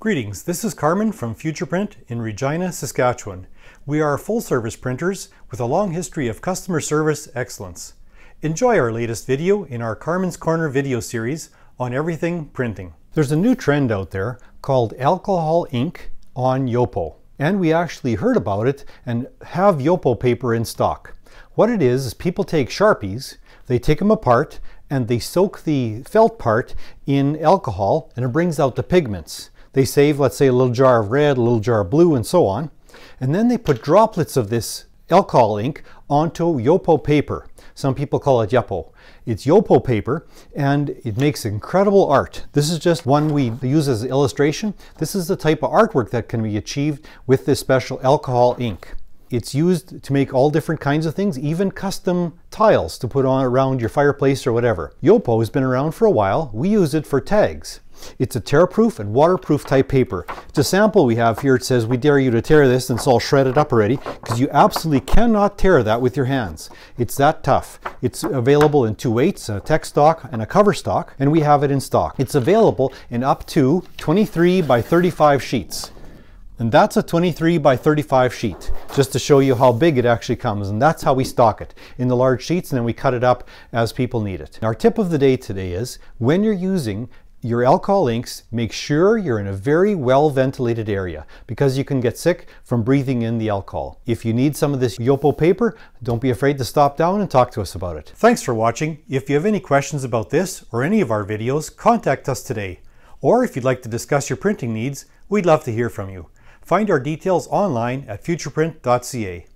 Greetings, this is Karmen from Future Print in Regina, Saskatchewan. We are full-service printers with a long history of customer service excellence. Enjoy our latest video in our Karmen's Corner video series on everything printing. There's a new trend out there called alcohol ink on Yupo. And we actually heard about it and have Yupo paper in stock. What it is, is people take Sharpies, they take them apart, and they soak the felt part in alcohol, and it brings out the pigments. They save, let's say, a little jar of red, a little jar of blue, and so on. And then they put droplets of this alcohol ink onto Yupo paper. Some people call it Yapo. It's Yupo paper and it makes incredible art. This is just one we use as an illustration. This is the type of artwork that can be achieved with this special alcohol ink. It's used to make all different kinds of things, even custom tiles to put on around your fireplace or whatever. Yupo has been around for a while. We use it for tags. It's a tear-proof and waterproof type paper. It's a sample we have here. It says, we dare you to tear this, and it's all shredded up already, because you absolutely cannot tear that with your hands. It's that tough. It's available in two weights, a tech stock and a cover stock, and we have it in stock. It's available in up to 23 by 35 sheets. And that's a 23 by 35 sheet, just to show you how big it actually comes. And that's how we stock it in the large sheets, and then we cut it up as people need it. Our tip of the day today is when you're using your alcohol inks, make sure you're in a very well ventilated area because you can get sick from breathing in the alcohol. If you need some of this Yupo paper, don't be afraid to stop down and talk to us about it. Thanks for watching. If you have any questions about this or any of our videos, contact us today. Or if you'd like to discuss your printing needs, we'd love to hear from you. Find our details online at futureprint.ca.